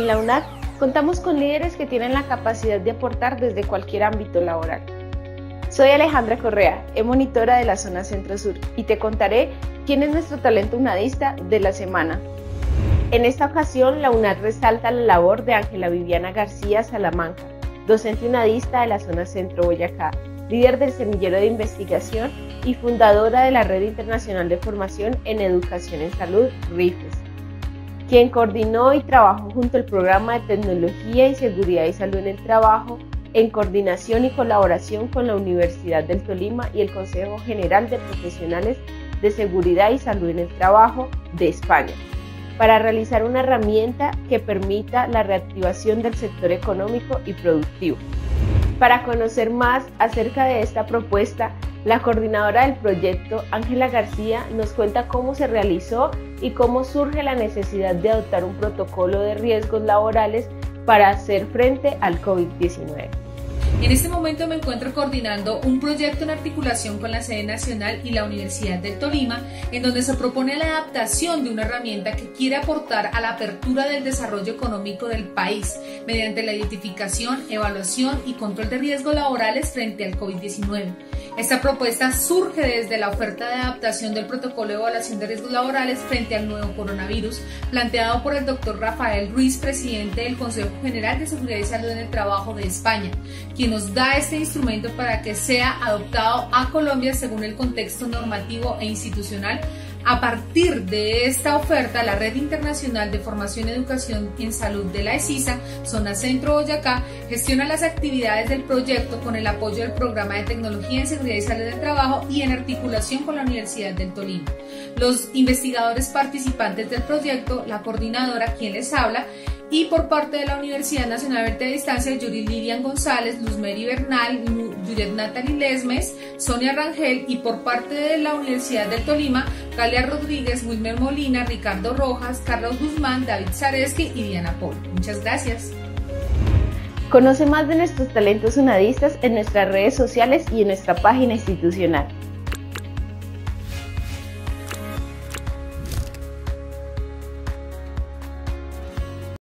UNAC contamos con líderes que tienen la capacidad de aportar desde cualquier ámbito laboral. Soy Alejandra Correa, monitora de la zona Centro-Sur y te contaré quién es nuestro talento unadista de la semana. En esta ocasión, la UNAD resalta la labor de Ángela Viviana García Salamanca, docente unadista de la zona Centro Boyacá, líder del semillero de investigación y fundadora de la Red Internacional de Formación en Educación en Salud, RIFES, quien coordinó y trabajó junto al Programa de Tecnología y Seguridad y Salud en el Trabajo en coordinación y colaboración con la Universidad del Tolima y el Consejo General de Profesionales de Seguridad y Salud en el Trabajo de España, para realizar una herramienta que permita la reactivación del sector económico y productivo. Para conocer más acerca de esta propuesta, la coordinadora del proyecto, Ángela García, nos cuenta cómo se realizó y cómo surge la necesidad de adoptar un protocolo de riesgos laborales para hacer frente al COVID-19. En este momento me encuentro coordinando un proyecto en articulación con la sede nacional y la Universidad del Tolima, en donde se propone la adaptación de una herramienta que quiere aportar a la apertura del desarrollo económico del país mediante la identificación, evaluación y control de riesgos laborales frente al COVID-19. Esta propuesta surge desde la oferta de adaptación del protocolo de evaluación de riesgos laborales frente al nuevo coronavirus, planteado por el doctor Rafael Ruiz, presidente del Consejo General de Seguridad y Salud en el Trabajo de España, quien nos da este instrumento para que sea adoptado a Colombia según el contexto normativo e institucional a partir de esta oferta, la Red Internacional de Formación y Educación en Salud de la ESISA, Zona Centro Boyacá, gestiona las actividades del proyecto con el apoyo del Programa de Tecnología en Seguridad y Salud del Trabajo y en articulación con la Universidad del Tolima. Los investigadores participantes del proyecto, la coordinadora, quien les habla, y por parte de la Universidad Nacional Verde de Distancia, Yuri Lilian González, Luzmeri Bernal, Juliet Natalie Lesmes, Sonia Rangel y por parte de la Universidad del Tolima, Galia Rodríguez, Wilmer Molina, Ricardo Rojas, Carlos Guzmán, David Zareski y Diana Paul. Muchas gracias. Conoce más de nuestros talentos unadistas en nuestras redes sociales y en nuestra página institucional.